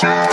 Are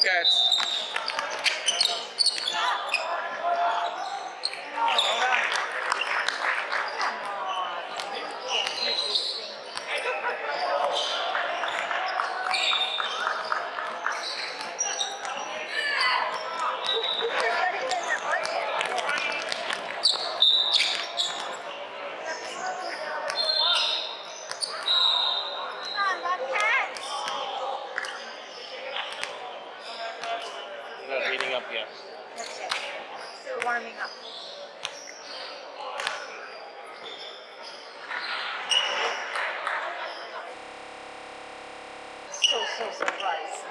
defense, So, surprised.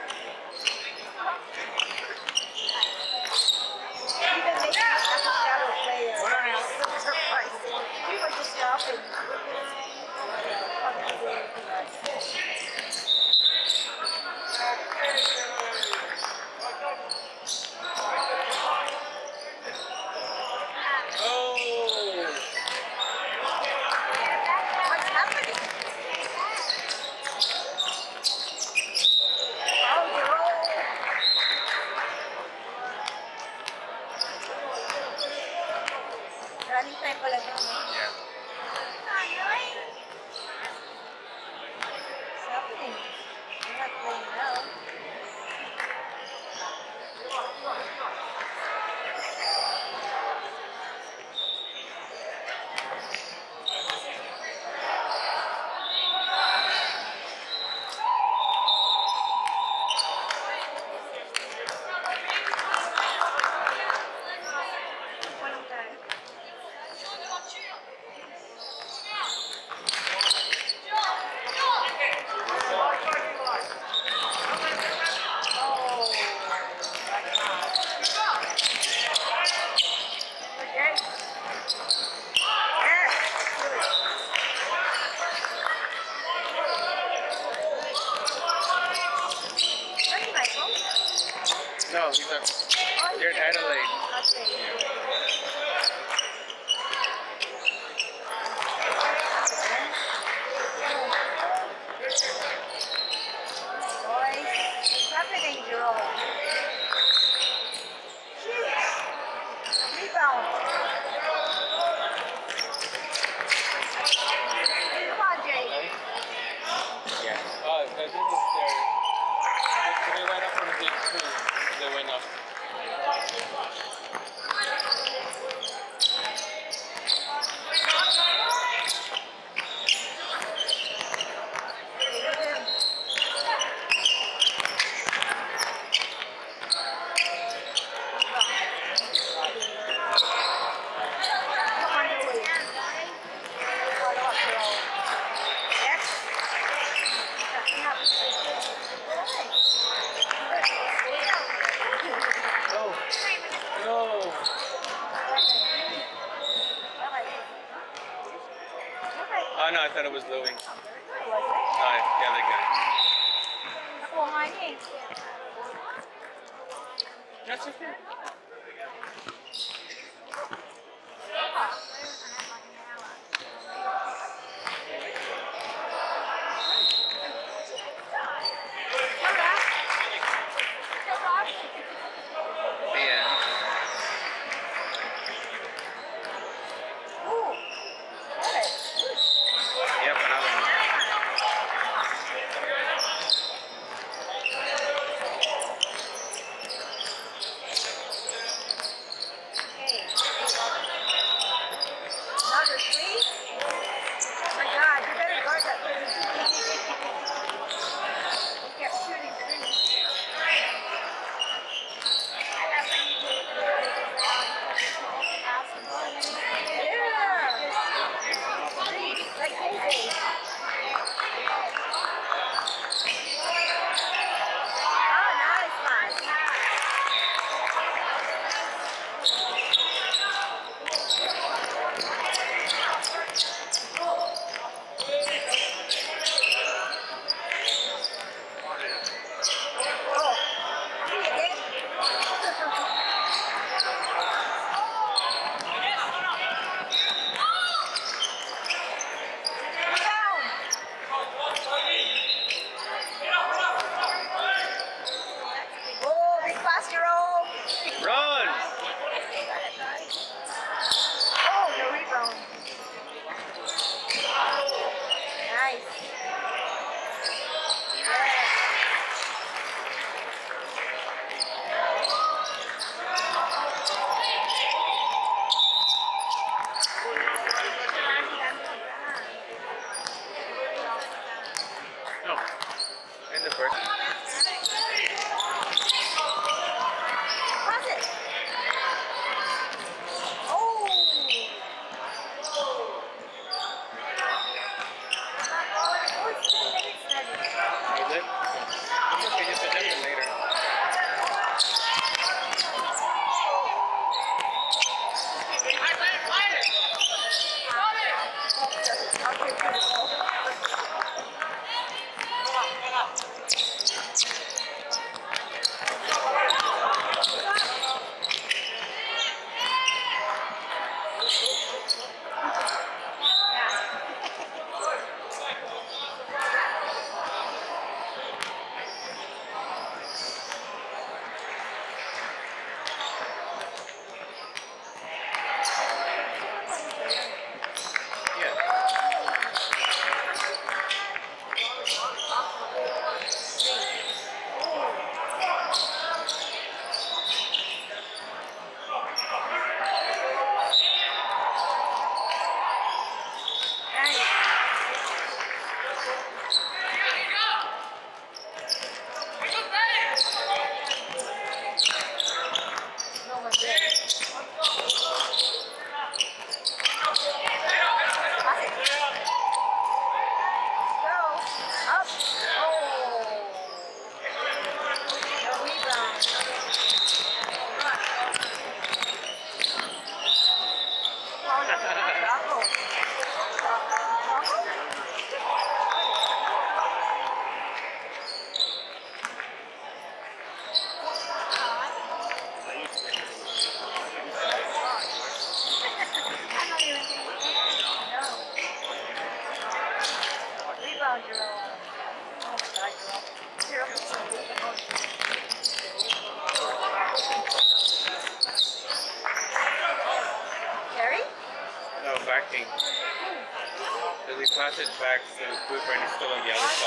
Back Cooper and he's still on the other side.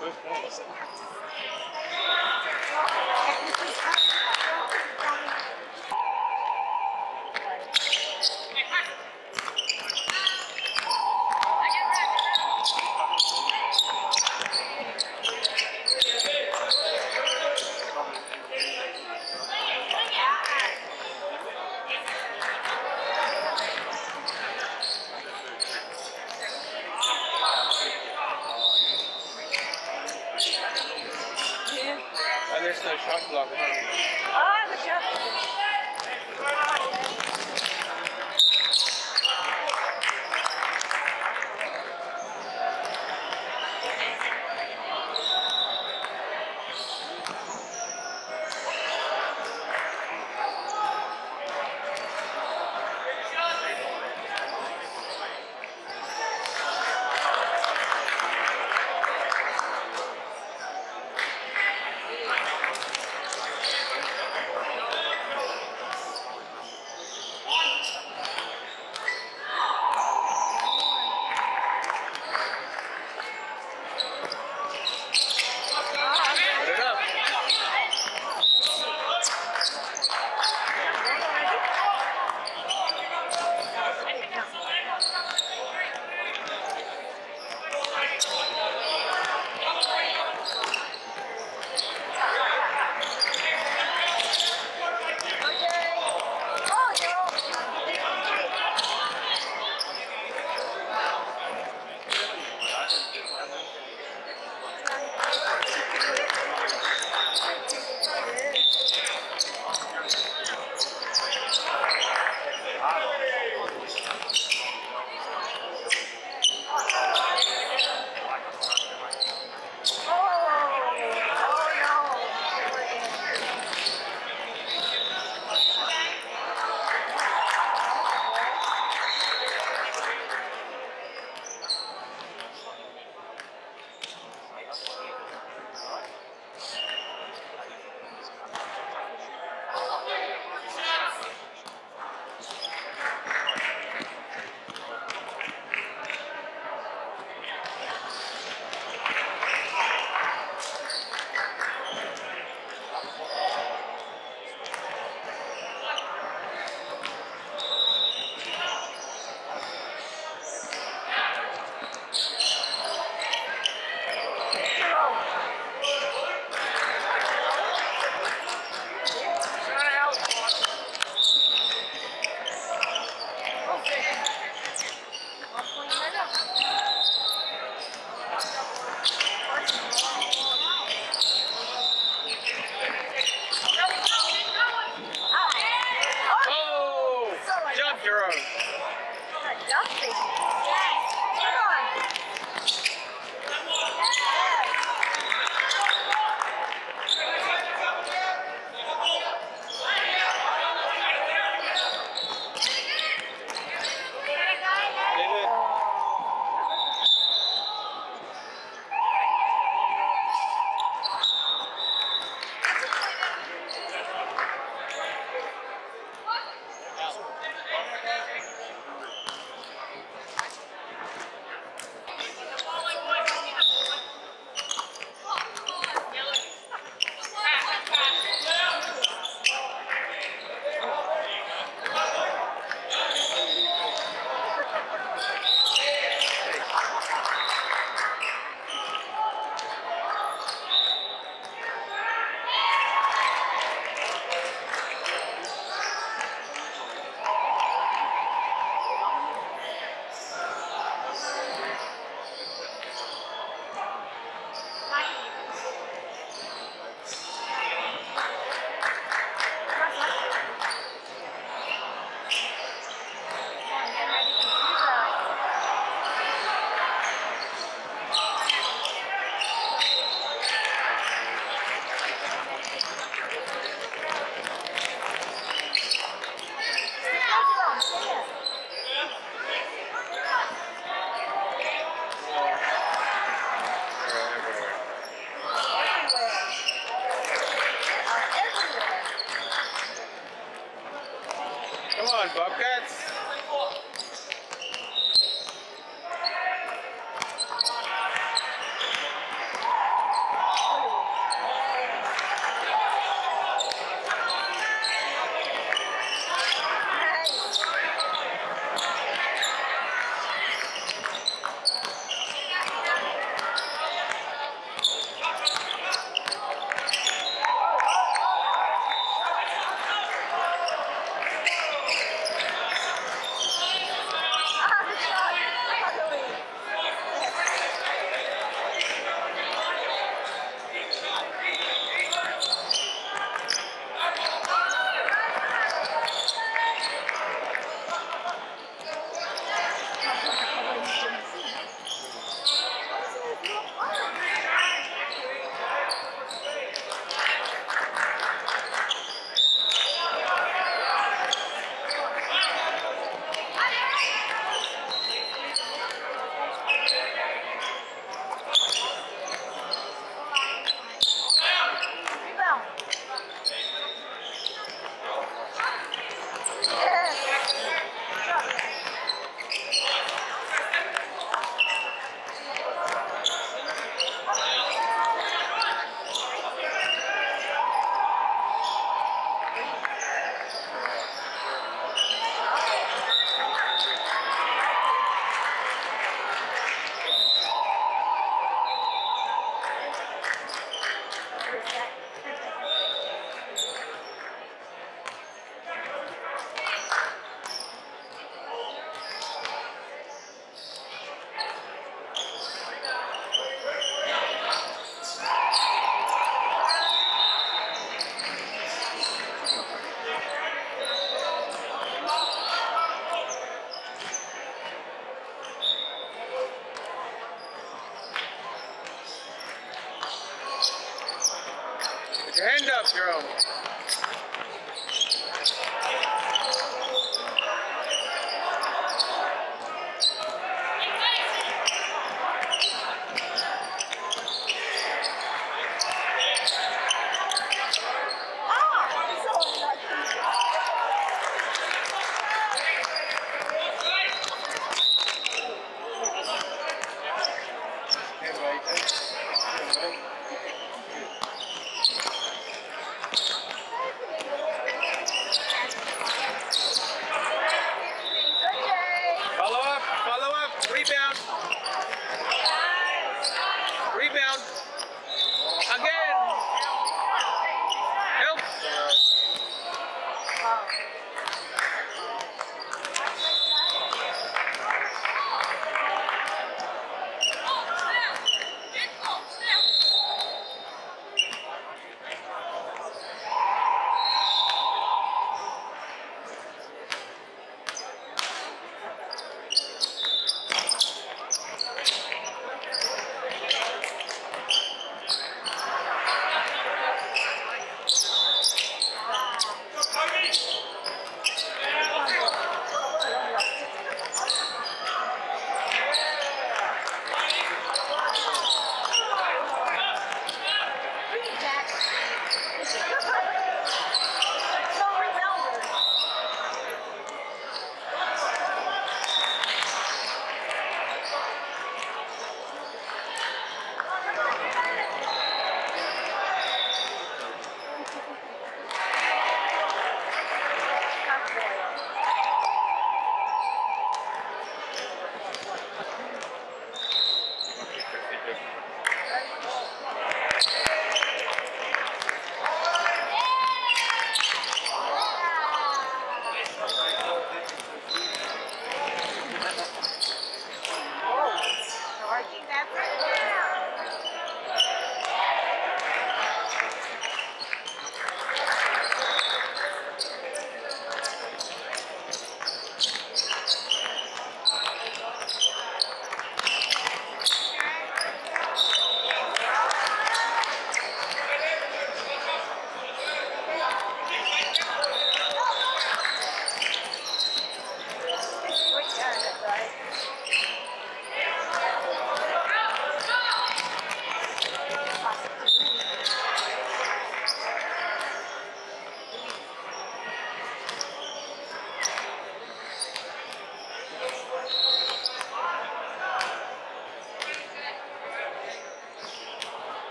So quick.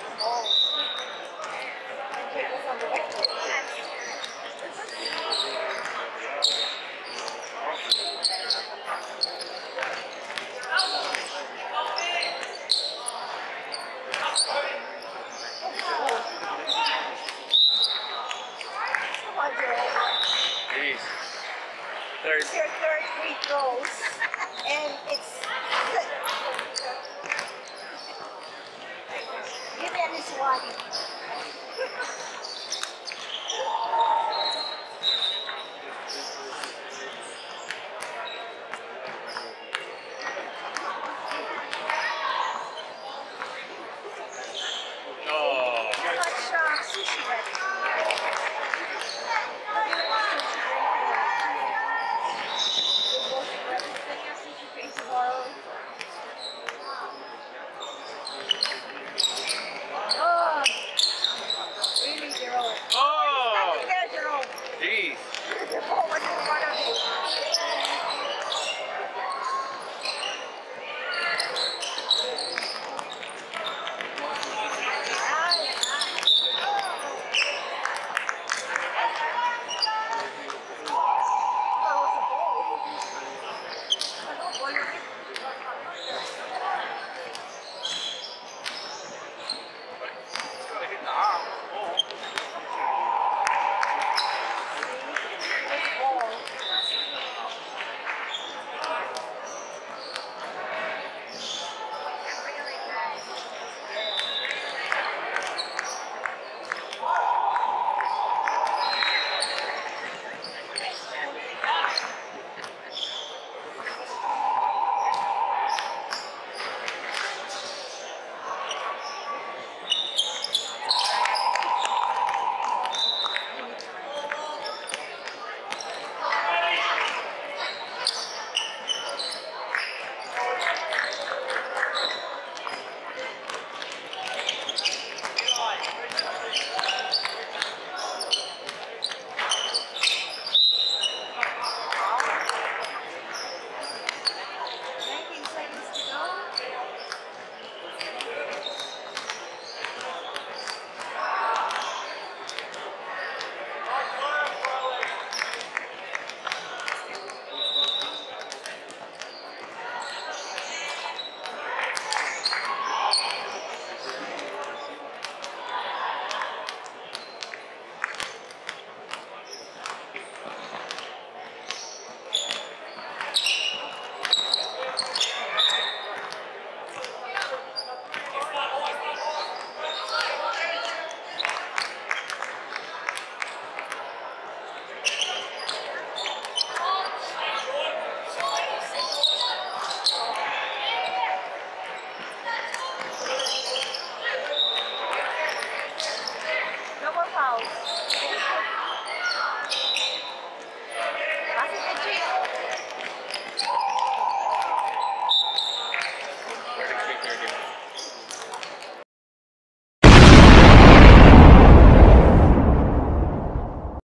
that home. And people from the